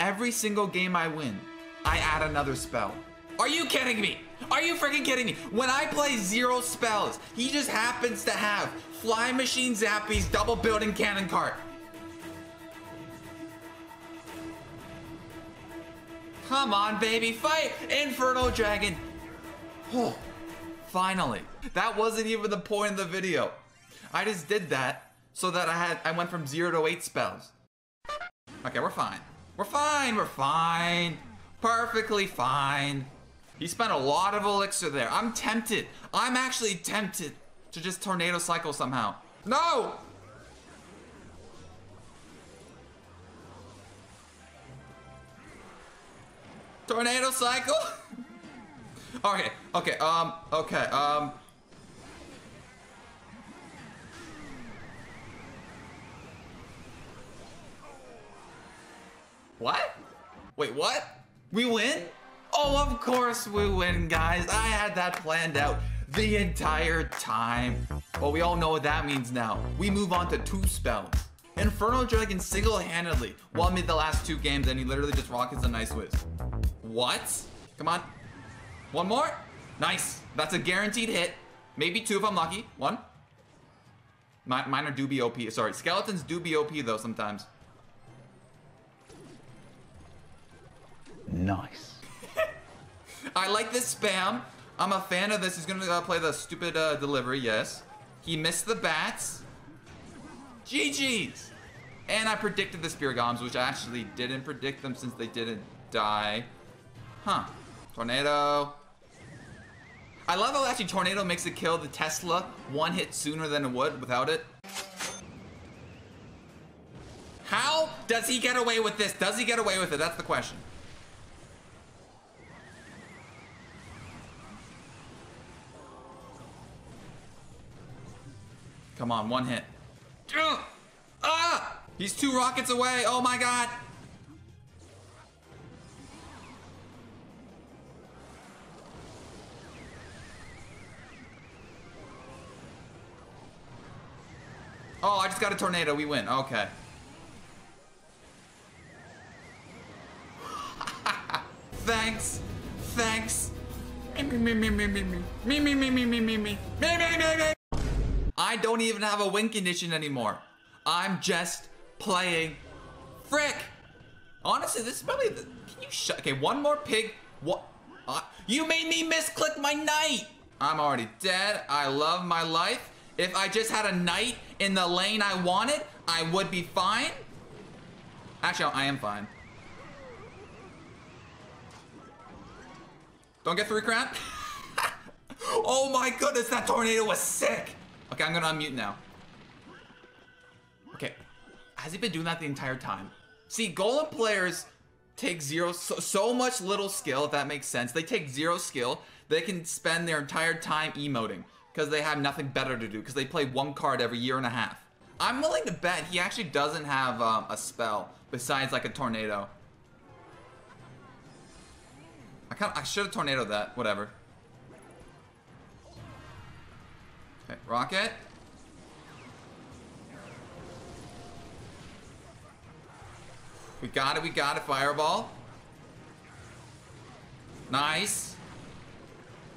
every single game I win, I add another spell. Are you kidding me? Are you freaking kidding me? When I play zero spells, he just happens to have Flying Machine Zappies, Double Building Cannon Cart. Come on, baby, fight! Inferno Dragon! Oh, finally. That wasn't even the point of the video. I just did that so that I had I went from zero to eight spells. Okay, we're fine. We're fine, we're fine. Perfectly fine. He spent a lot of elixir there. I'm tempted. I'm actually tempted to just tornado cycle somehow. No! Tornado cycle? okay, okay, um, okay, um. Wait, what? We win? Oh, of course we win, guys. I had that planned out the entire time. Well, we all know what that means now. We move on to two spells. Inferno Dragon single-handedly won me the last two games and he literally just rockets an Ice Wiz. What? Come on. One more? Nice. That's a guaranteed hit. Maybe two if I'm lucky. One. Mine are do be OP. Sorry, skeletons do be OP though sometimes. Nice. I like this spam. I'm a fan of this. He's gonna uh, play the stupid uh, delivery, yes. He missed the bats. GG's. And I predicted the spear goblins, which I actually didn't predict them since they didn't die. Huh. Tornado. I love how actually Tornado makes it kill the Tesla one hit sooner than it would without it. How does he get away with this? Does he get away with it? That's the question. Come on, one hit. Ah! He's two rockets away. Oh my god. Oh, I just got a tornado. We win. Okay. Thanks. Thanks. Me me me me me me me me me me me me me me me me me me I don't even have a win condition anymore. I'm just playing frick. Honestly, this is probably the. Can you shut? Okay, one more pig. What? Uh, you made me misclick my knight. I'm already dead. I love my life. If I just had a knight in the lane I wanted, I would be fine. Actually, I am fine. Don't get three crown. oh my goodness, that tornado was sick. Okay, I'm gonna unmute now. Okay, has he been doing that the entire time? See, Golem players take zero, so, so much little skill, if that makes sense. They take zero skill. They can spend their entire time emoting because they have nothing better to do because they play one card every year and a half. I'm willing to bet he actually doesn't have um, a spell besides like a tornado. I kind I should have tornadoed that. Whatever. Okay, rocket. We got it, we got it, fireball. Nice.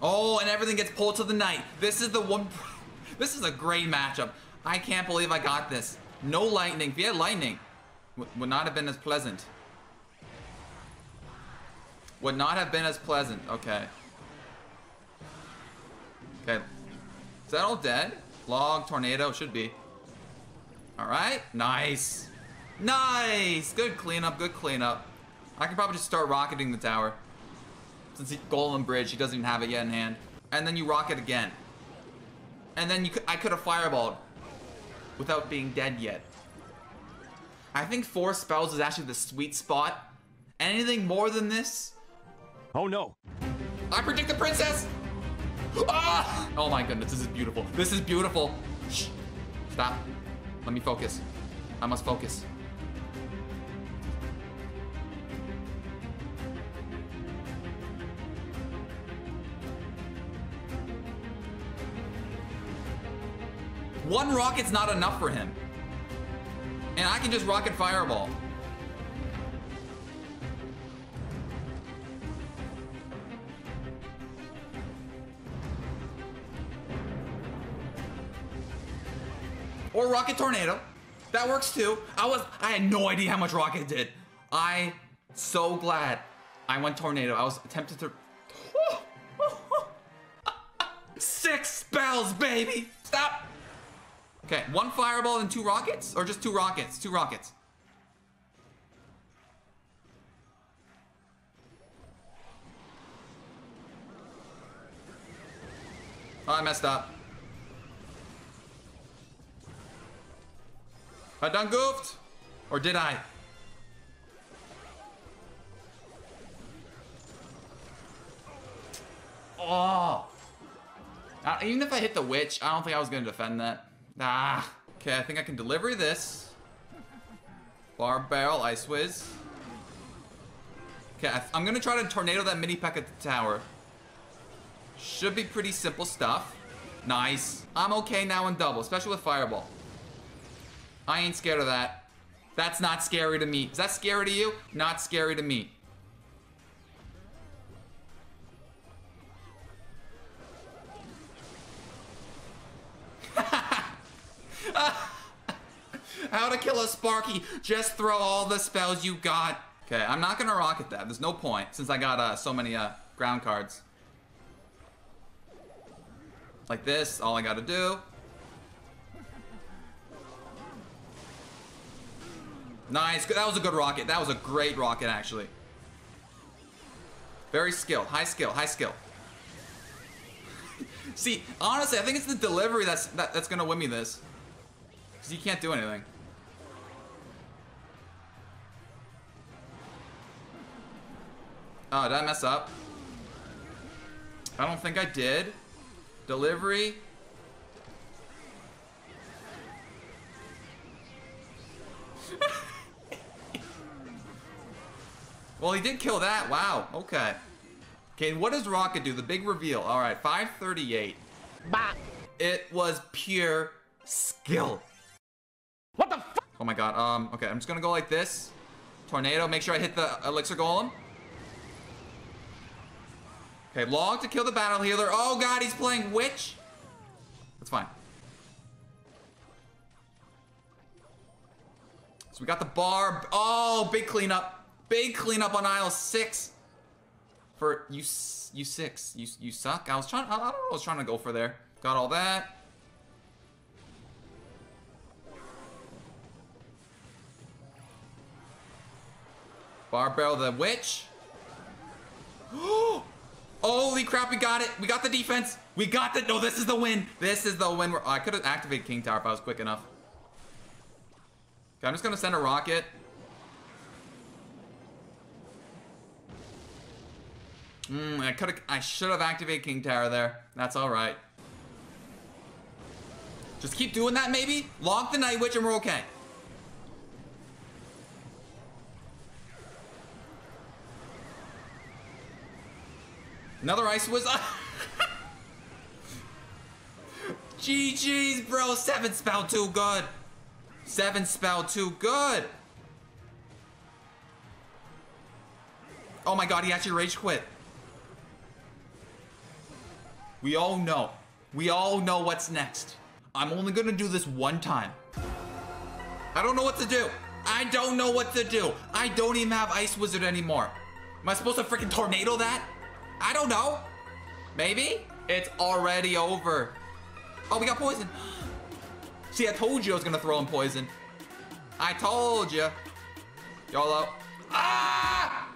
Oh, and everything gets pulled to the knight. This is the one, this is a great matchup. I can't believe I got this. No lightning. If you had lightning, would not have been as pleasant. Would not have been as pleasant. Okay. Okay, that all dead? Log, tornado, should be. Alright, nice. Nice! Good cleanup, good cleanup. I can probably just start rocketing the tower. Since he Golem Bridge, he doesn't even have it yet in hand. And then you rocket again. And then you could, I could have fireballed without being dead yet. I think four spells is actually the sweet spot. Anything more than this? Oh no. I predict the princess! Ah! Oh my goodness, this is beautiful. This is beautiful. Shh. Stop. Let me focus. I must focus. One rocket's not enough for him. And I can just rocket fireball. Or Rocket Tornado. That works too. I was, I had no idea how much Rocket did. I, so glad I went Tornado. I was tempted to, six spells, baby. Stop. Okay, one Fireball and two Rockets? Or just two Rockets? Two Rockets. Oh, I messed up. I done goofed? Or did I? Oh. Even if I hit the witch, I don't think I was gonna defend that. Ah. Okay, I think I can deliver this. Barb Barrel, Ice Wiz. Okay, I am gonna try to tornado that Mini PEKKA at the tower. Should be pretty simple stuff. Nice. I'm okay now in double, especially with fireball. I ain't scared of that. That's not scary to me. Is that scary to you? Not scary to me. How to kill a Sparky. Just throw all the spells you got. Okay, I'm not gonna rocket that. There's no point since I got uh, so many uh, ground cards. Like this, all I gotta do. Nice, that was a good rocket. That was a great rocket, actually. Very skilled, high skill, high skill. See, honestly, I think it's the delivery that's that, that's gonna win me this. Because you can't do anything. Oh, did I mess up? I don't think I did. Delivery. Well, he did kill that. Wow. Okay. Okay, what does Rocket do? The big reveal. All right, 538. Bah. It was pure skill. What the fuck? Oh my god. Um, okay, I'm just gonna go like this. Tornado, make sure I hit the elixir golem. Okay, log to kill the battle healer. Oh god, he's playing witch. That's fine. So we got the bar. Oh, big cleanup. Big cleanup on aisle six. For you, you six. You, you suck. I was trying. I don't know. I was trying to go for there. Got all that. Barbell the witch. Holy crap, we got it. We got the defense. We got the, no, this is the win. This is the win. I could have activated King Tower if I was quick enough. Okay, I'm just gonna send a rocket. Hmm, I could I should have activated King Tower there. That's all right. Just keep doing that maybe. Lock the Night Witch and we're okay. Another Ice Wiz. GG's, bro. Seven spell too good. Seven spell too good. Oh my god, he actually rage quit. We all know. We all know what's next. I'm only gonna do this one time. I don't know what to do. I don't know what to do. I don't even have Ice Wizard anymore. Am I supposed to freaking tornado that? I don't know. Maybe? It's already over. Oh, we got poison. See, I told you I was gonna throw in poison. I told you. YOLO. Ah!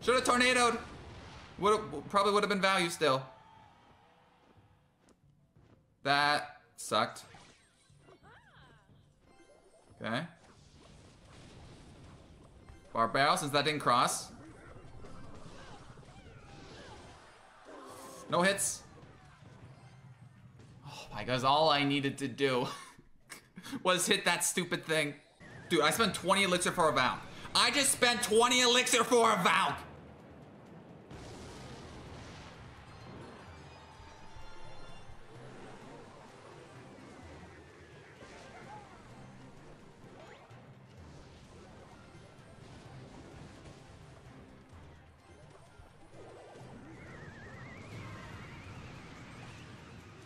Should have tornadoed. Would probably would have been value still. That sucked. Okay. Barb Barrel, since that didn't cross. No hits. Oh my god, all I needed to do was hit that stupid thing. Dude, I spent 20 elixir for a Valk. I just spent 20 elixir for a Valk.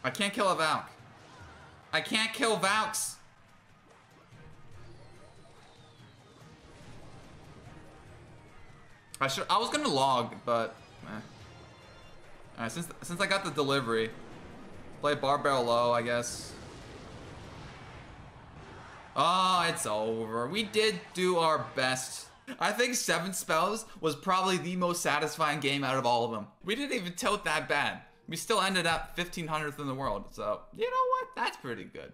I can't kill a Valk. I can't kill Valks. I should. I was gonna log, but. Eh. Alright, since since I got the delivery, play Barb Barrel low, I guess. Oh, it's over. We did do our best. I think Seven Spells was probably the most satisfying game out of all of them. We didn't even tilt that bad. We still ended up 1500th in the world, so you know what? That's pretty good.